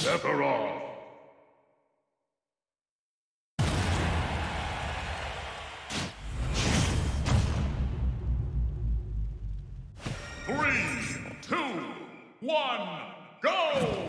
Sephiroth. Three, two, one, go!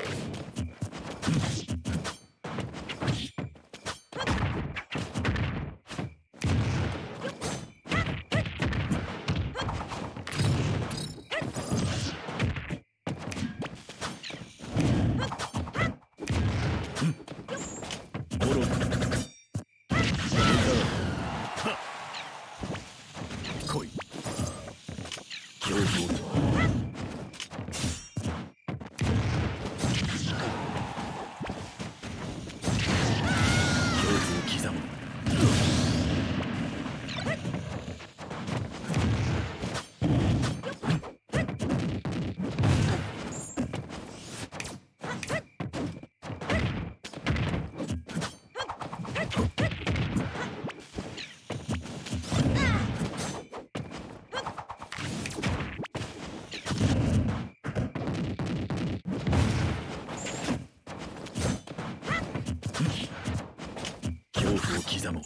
刻も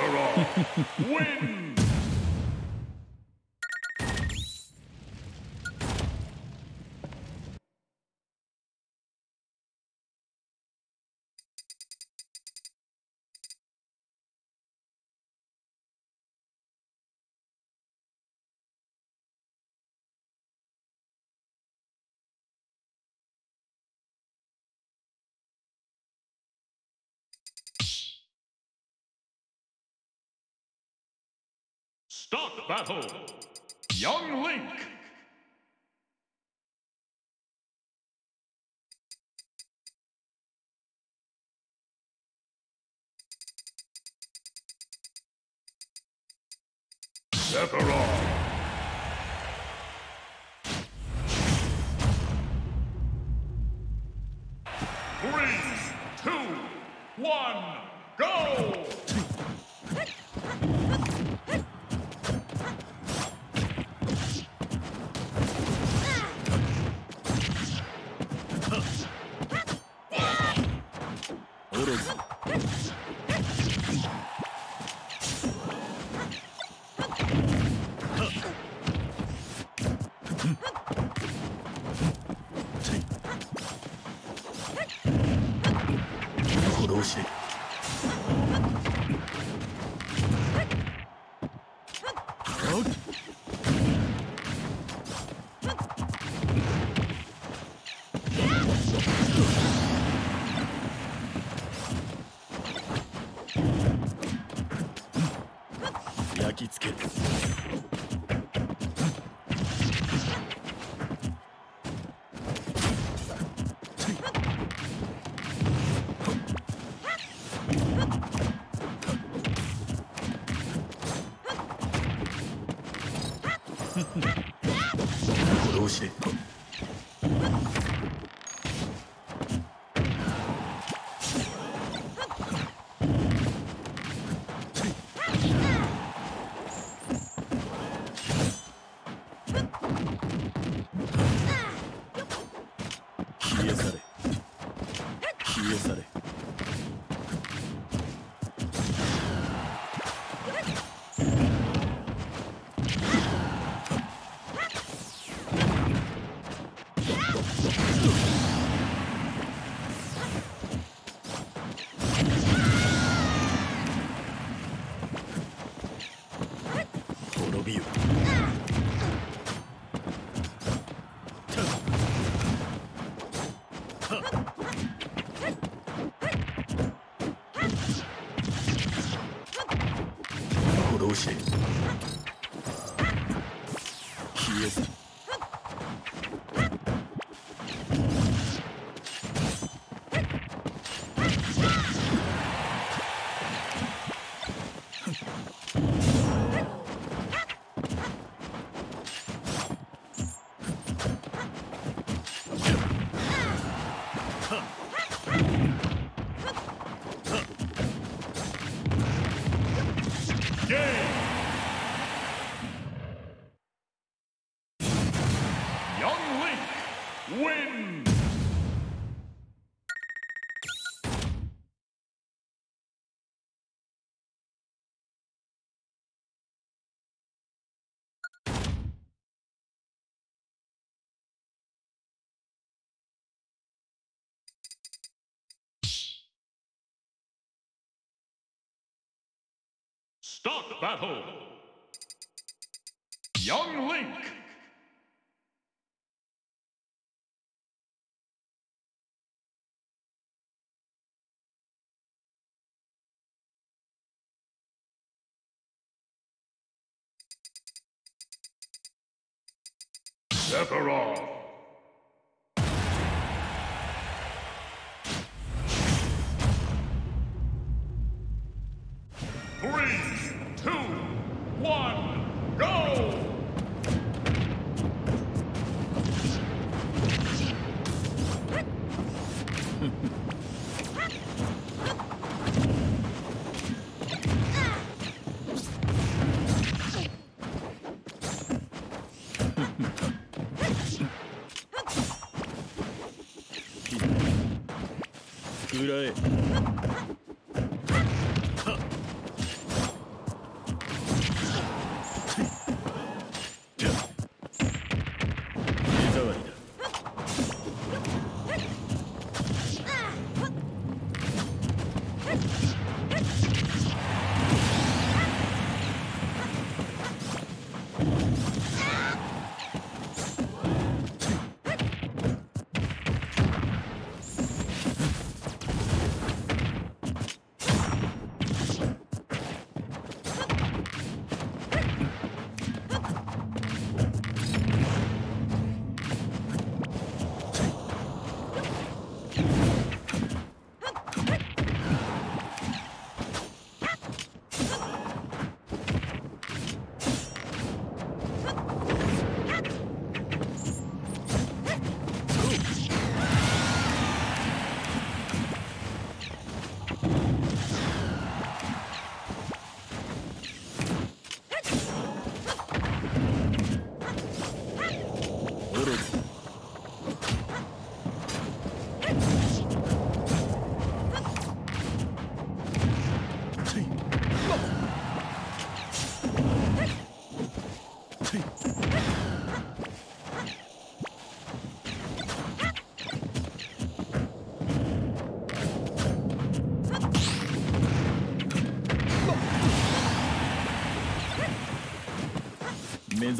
Sephiroth win! Start battle! Young Link! Sephiroth! Three, two, one, go! きつける He is Young Link wins! Start battle! Young Link! Sephiroth! 食らえ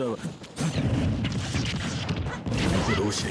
你给我老实！